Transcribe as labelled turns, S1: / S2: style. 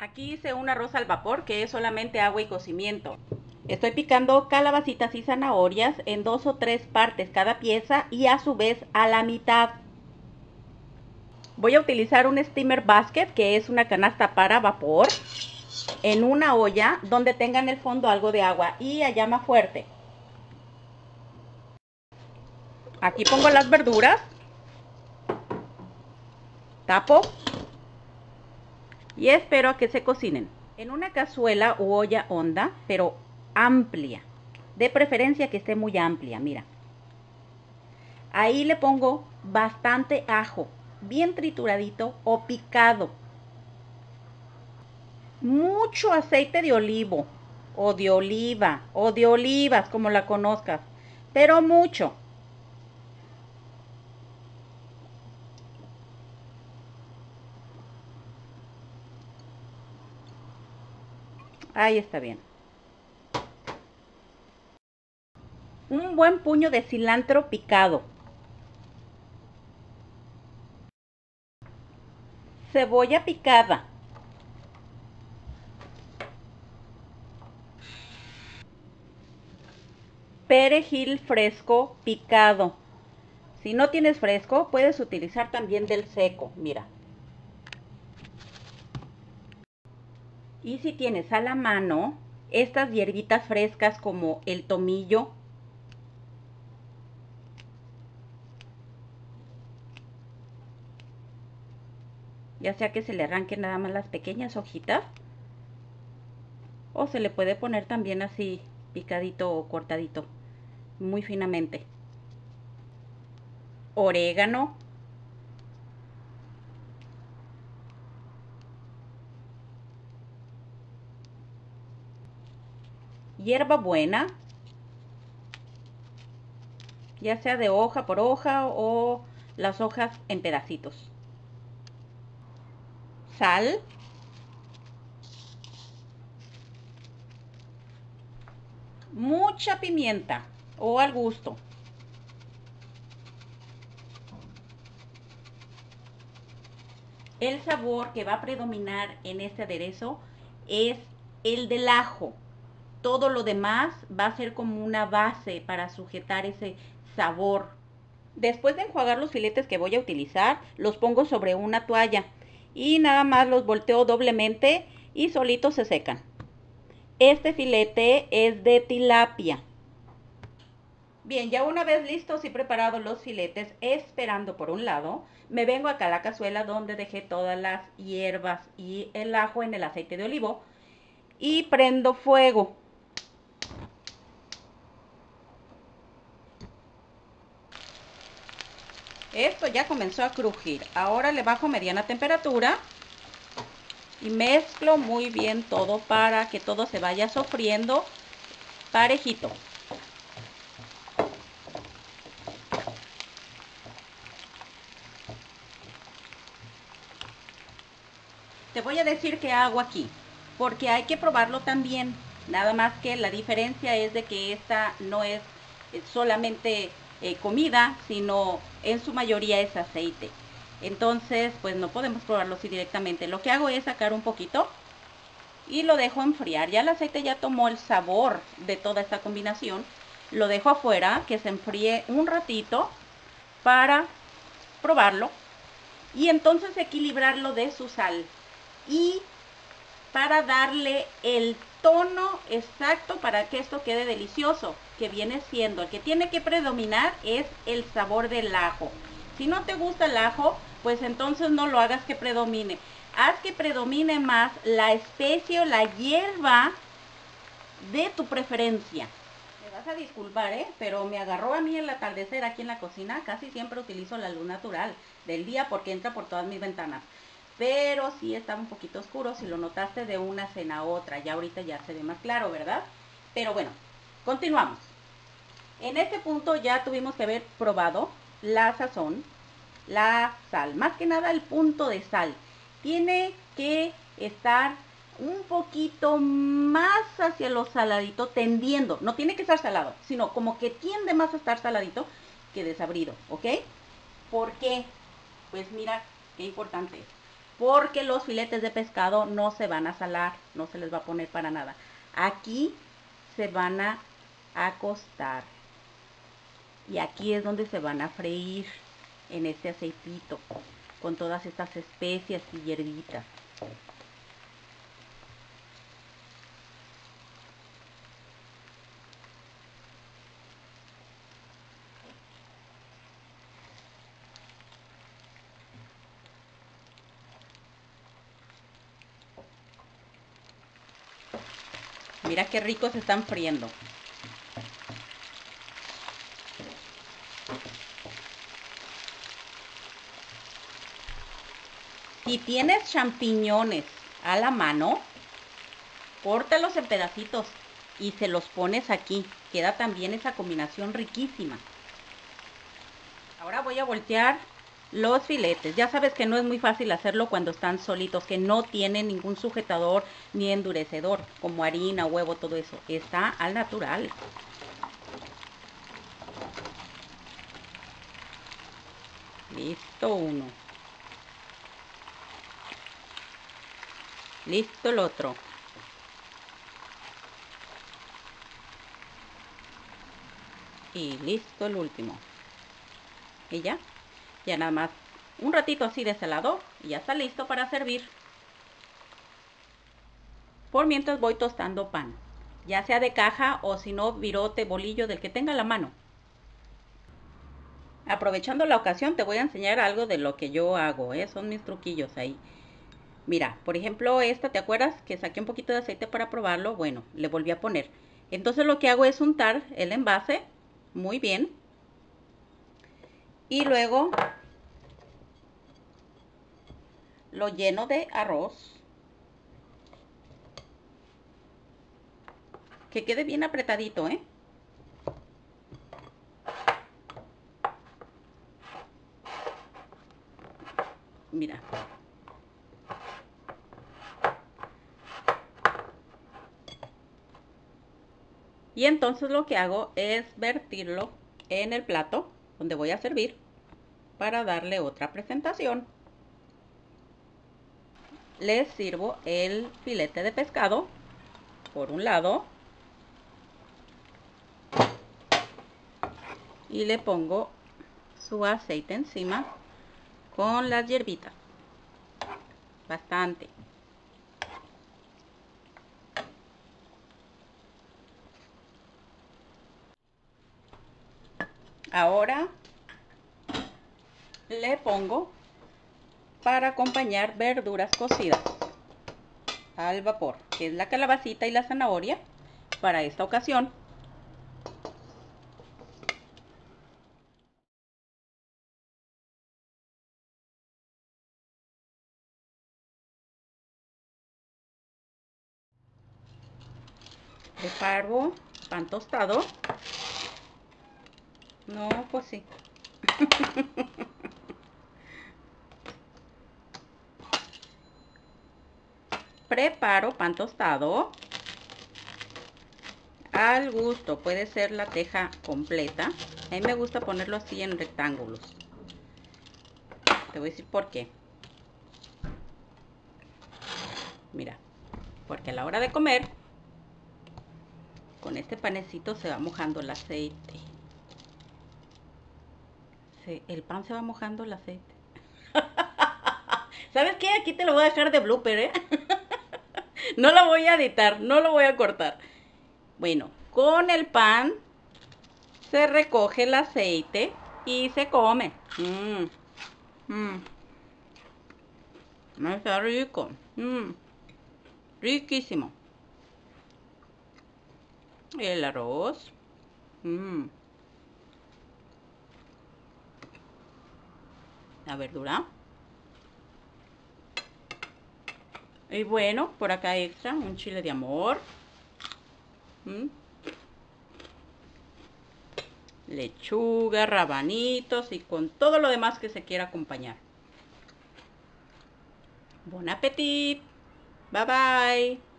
S1: Aquí hice un arroz al vapor que es solamente agua y cocimiento. Estoy picando calabacitas y zanahorias en dos o tres partes cada pieza y a su vez a la mitad. Voy a utilizar un steamer basket que es una canasta para vapor en una olla donde tenga en el fondo algo de agua y a llama fuerte. Aquí pongo las verduras. Tapo y espero a que se cocinen en una cazuela u olla honda, pero amplia. De preferencia que esté muy amplia, mira. Ahí le pongo bastante ajo, bien trituradito o picado. Mucho aceite de olivo o de oliva o de olivas, como la conozcas, pero mucho. Ahí está bien. Un buen puño de cilantro picado. Cebolla picada. Perejil fresco picado. Si no tienes fresco, puedes utilizar también del seco. Mira. Y si tienes a la mano estas hierbitas frescas como el tomillo, ya sea que se le arranquen nada más las pequeñas hojitas, o se le puede poner también así picadito o cortadito, muy finamente. Orégano, hierba buena, ya sea de hoja por hoja o las hojas en pedacitos. Sal. Mucha pimienta o al gusto. El sabor que va a predominar en este aderezo es el del ajo todo lo demás va a ser como una base para sujetar ese sabor. Después de enjuagar los filetes que voy a utilizar, los pongo sobre una toalla y nada más los volteo doblemente y solitos se secan. Este filete es de tilapia. Bien, ya una vez listos y preparados los filetes, esperando por un lado, me vengo acá a la cazuela donde dejé todas las hierbas y el ajo en el aceite de olivo y prendo fuego. Esto ya comenzó a crujir. Ahora le bajo mediana temperatura y mezclo muy bien todo para que todo se vaya sofriendo parejito. Te voy a decir qué hago aquí, porque hay que probarlo también. Nada más que la diferencia es de que esta no es solamente eh, comida, sino en su mayoría es aceite. Entonces, pues no podemos probarlo así directamente. Lo que hago es sacar un poquito y lo dejo enfriar. Ya el aceite ya tomó el sabor de toda esta combinación. Lo dejo afuera, que se enfríe un ratito para probarlo. Y entonces equilibrarlo de su sal. Y para darle el tono exacto para que esto quede delicioso, que viene siendo, el que tiene que predominar es el sabor del ajo. Si no te gusta el ajo, pues entonces no lo hagas que predomine. Haz que predomine más la especie o la hierba de tu preferencia. Me vas a disculpar, ¿eh? Pero me agarró a mí el atardecer aquí en la cocina. Casi siempre utilizo la luz natural del día porque entra por todas mis ventanas pero sí estaba un poquito oscuro, si lo notaste de una cena a otra, ya ahorita ya se ve más claro, ¿verdad? Pero bueno, continuamos. En este punto ya tuvimos que haber probado la sazón, la sal, más que nada el punto de sal. Tiene que estar un poquito más hacia lo saladito, tendiendo, no tiene que estar salado, sino como que tiende más a estar saladito que desabrido, ¿ok? ¿Por qué? Pues mira, qué importante es porque los filetes de pescado no se van a salar, no se les va a poner para nada. Aquí se van a acostar. Y aquí es donde se van a freír en este aceitito con todas estas especias y hierbitas. Mira qué ricos se están friendo. Si tienes champiñones a la mano, córtalos en pedacitos y se los pones aquí. Queda también esa combinación riquísima. Ahora voy a voltear los filetes. Ya sabes que no es muy fácil hacerlo cuando están solitos, que no tienen ningún sujetador ni endurecedor, como harina, huevo, todo eso. Está al natural. Listo uno. Listo el otro. Y listo el último. Y ya. Ya nada más un ratito así de salado y ya está listo para servir. Por mientras voy tostando pan, ya sea de caja o si no, virote, bolillo, del que tenga la mano. Aprovechando la ocasión te voy a enseñar algo de lo que yo hago, ¿eh? son mis truquillos ahí. Mira, por ejemplo, esta, ¿te acuerdas que saqué un poquito de aceite para probarlo? Bueno, le volví a poner. Entonces lo que hago es untar el envase muy bien y luego lo lleno de arroz. Que quede bien apretadito, ¿eh? Mira. Y entonces lo que hago es vertirlo en el plato donde voy a servir para darle otra presentación. Les sirvo el filete de pescado por un lado y le pongo su aceite encima con las hierbitas. Bastante. Ahora le pongo para acompañar verduras cocidas al vapor, que es la calabacita y la zanahoria para esta ocasión. Preparo pan tostado no, pues sí. Preparo pan tostado. Al gusto, puede ser la teja completa. A mí me gusta ponerlo así en rectángulos. Te voy a decir por qué. Mira, porque a la hora de comer, con este panecito se va mojando el aceite el pan se va mojando el aceite. ¿Sabes qué? Aquí te lo voy a dejar de blooper, ¿eh? no lo voy a editar, no lo voy a cortar. Bueno, con el pan se recoge el aceite y se come. Mmm. Mmm. Está rico. Mmm. Riquísimo. El arroz. Mmm. la verdura. Y bueno, por acá extra un chile de amor. ¿Mm? Lechuga, rabanitos y con todo lo demás que se quiera acompañar. Buen apetito. Bye bye.